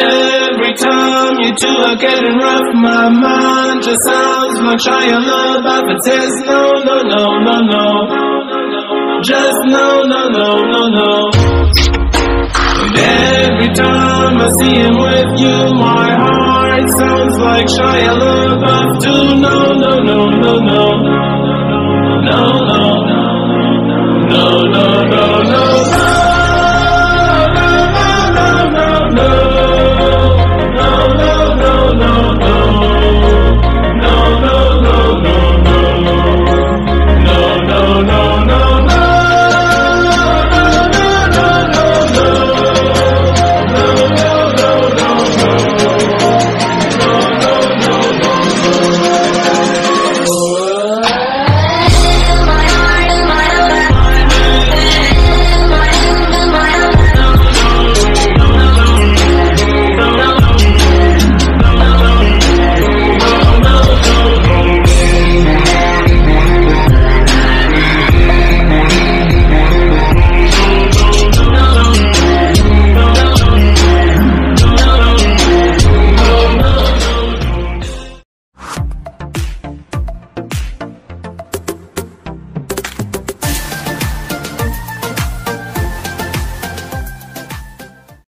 Every time you two are getting rough. My mind just sounds like Shia LaBeouf. It says no, no, no, no, no. Just no, no, no, no, no. And every time I see him with you, my heart sounds like Shia LaBeouf too. No, no. No, no, no.